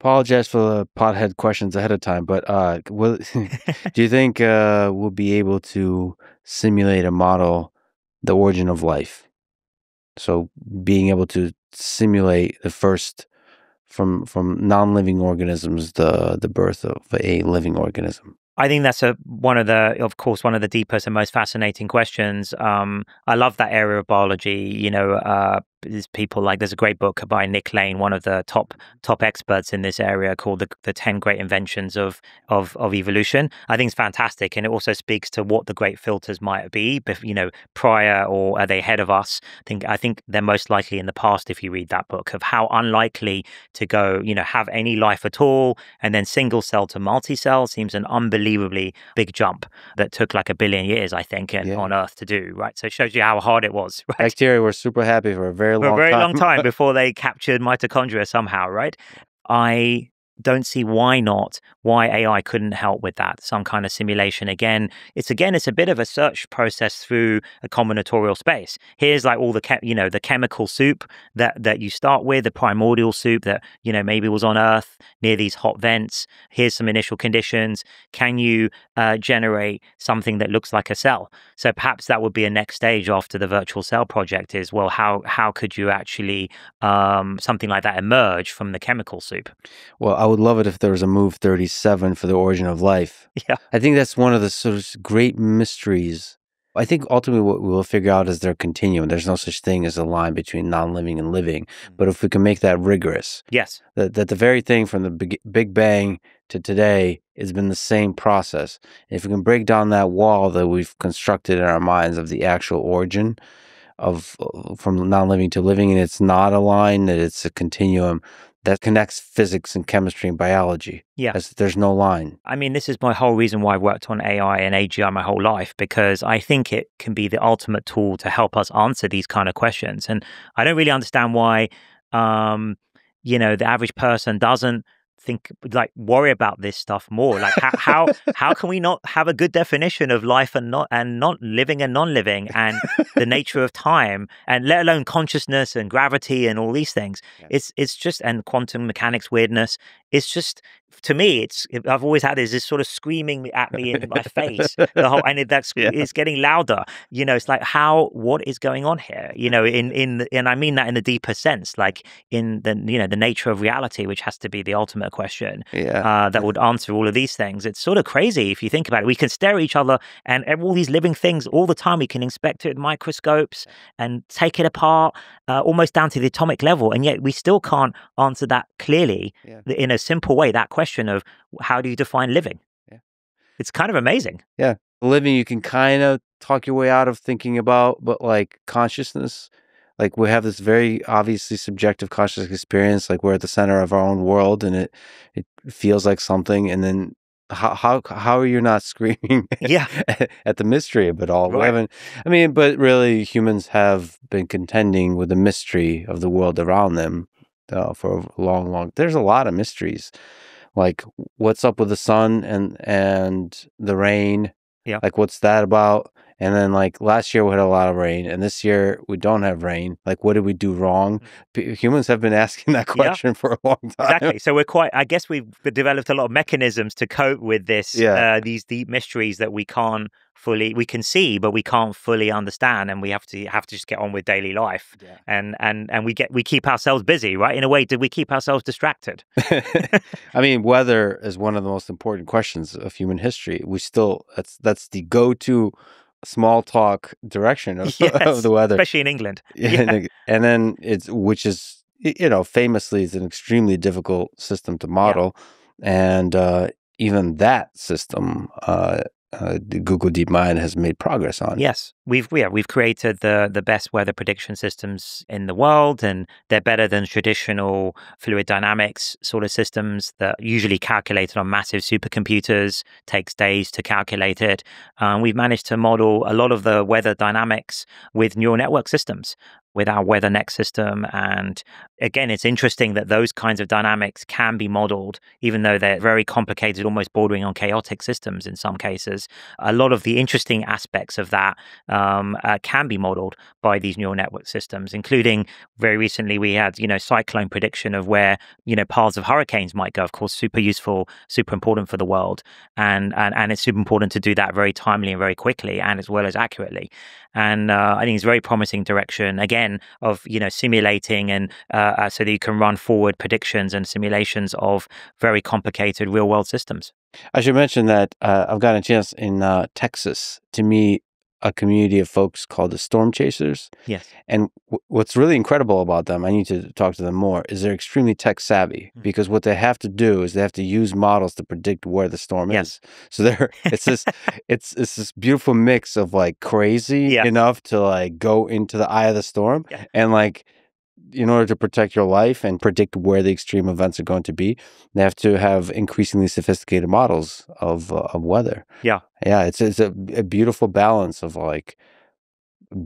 Apologize for the pothead questions ahead of time, but uh, will, do you think uh, we'll be able to simulate a model the origin of life? So being able to simulate the first from from non-living organisms the the birth of a living organism. I think that's a one of the, of course, one of the deepest and most fascinating questions. Um, I love that area of biology. You know, uh, there's people like there's a great book by Nick Lane, one of the top top experts in this area, called the, the Ten Great Inventions of of of Evolution. I think it's fantastic, and it also speaks to what the great filters might be. You know, prior or are they ahead of us? I think I think they're most likely in the past. If you read that book, of how unlikely to go, you know, have any life at all, and then single cell to multi cell seems an unbelievably big jump that took like a billion years, I think, yeah. on Earth to do. Right, so it shows you how hard it was. Right? Bacteria were super happy for a very very long for a very time. long time before they captured mitochondria somehow, right? I don't see why not why ai couldn't help with that some kind of simulation. Again it's again it's a bit of a search process through a combinatorial space. Here's like all the you know the chemical soup that that you start with the primordial soup that you know maybe was on earth near these hot vents. Here's some initial conditions. Can you uh, generate something that looks like a cell? So perhaps that would be a next stage after the virtual cell project is well how how could you actually um, something like that emerge from the chemical soup? Well I would love it if there was a move 37 for the origin of life. Yeah. I think that's one of the sort of great mysteries. I think ultimately what we'll figure out is their continuum. There's no such thing as a line between non-living and living. Mm. But if we can make that rigorous, yes, that, that the very thing from the big, big Bang to today has been the same process. If we can break down that wall that we've constructed in our minds of the actual origin of uh, from non-living to living, and it's not a line, that it's a continuum, that connects physics and chemistry and biology. Yeah. there's no line. I mean, this is my whole reason why I've worked on AI and AGI my whole life, because I think it can be the ultimate tool to help us answer these kind of questions. And I don't really understand why, um, you know, the average person doesn't think like worry about this stuff more like how how, how can we not have a good definition of life and not and not living and non-living and the nature of time and let alone consciousness and gravity and all these things yeah. it's it's just and quantum mechanics weirdness it's just to me, it's I've always had this, this sort of screaming at me in my face. The whole and it, that's yeah. it's getting louder. You know, it's like how what is going on here? You know, in in and I mean that in the deeper sense, like in the you know the nature of reality, which has to be the ultimate question. Yeah, uh, that would answer all of these things. It's sort of crazy if you think about it. We can stare at each other and all these living things all the time. We can inspect it with microscopes and take it apart, uh, almost down to the atomic level, and yet we still can't answer that clearly yeah. in a simple way. That question of how do you define living? Yeah. It's kind of amazing. Yeah. Living, you can kind of talk your way out of thinking about, but like consciousness, like we have this very obviously subjective conscious experience, like we're at the center of our own world and it, it feels like something. And then how how how are you not screaming yeah at, at the mystery of it all right. we haven't i mean but really humans have been contending with the mystery of the world around them uh, for a long long there's a lot of mysteries like what's up with the sun and and the rain yeah like what's that about and then like last year we had a lot of rain and this year we don't have rain like what did we do wrong mm. P- humans have been asking that question yeah. for a long time exactly so we're quite i guess we've developed a lot of mechanisms to cope with this yeah. Uh, these deep mysteries that we can't fully we can see but we can't fully understand and we have to have to just get on with daily life yeah. and and and we get we keep ourselves busy right in a way did we keep ourselves distracted i mean weather is one of the most important questions of human history we still that's that's the go-to small talk direction of, yes, of the weather especially in england yeah. and then it's which is you know famously is an extremely difficult system to model yeah. and uh even that system uh, uh, Google DeepMind has made progress on. Yes, we've yeah we've created the the best weather prediction systems in the world, and they're better than traditional fluid dynamics sort of systems that usually calculated on massive supercomputers takes days to calculate it. Um, we've managed to model a lot of the weather dynamics with neural network systems with our WeatherNext system. And again, it's interesting that those kinds of dynamics can be modeled, even though they're very complicated, almost bordering on chaotic systems in some cases. A lot of the interesting aspects of that, uh, um, uh, can be modeled by these neural network systems, including very recently we had, you know, cyclone prediction of where, you know, paths of hurricanes might go. Of course, super useful, super important for the world. And, and, and it's super important to do that very timely and very quickly and as well as accurately. And uh, I think it's a very promising direction, again, of, you know, simulating and uh, uh so that you can run forward predictions and simulations of very complicated real world systems. I should mention that uh, I've gotten a chance in uh, Texas to meet a community of folks called the Storm Chasers. Yes. And w- what's really incredible about them, I need to talk to them more, is they're extremely tech savvy mm-hmm. because what they have to do is they have to use models to predict where the storm yes. is. So they're it's this it's it's this beautiful mix of like crazy yeah. enough to like go into the eye of the storm yeah. and like in order to protect your life and predict where the extreme events are going to be, they have to have increasingly sophisticated models of uh, of weather. Yeah, yeah, it's it's a, a beautiful balance of like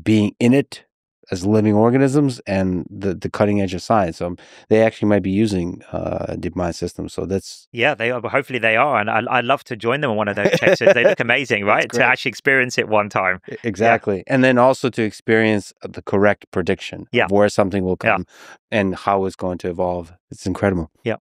being in it as living organisms and the, the cutting edge of science. So they actually might be using uh, DeepMind systems. So that's yeah, they are. Hopefully they are, and I, I'd love to join them on one of those chasers. they look amazing, right? To actually experience it one time. Exactly, yeah. and then also to experience the correct prediction yeah. of where something will come yeah. and how it's going to evolve. It's incredible. Yeah.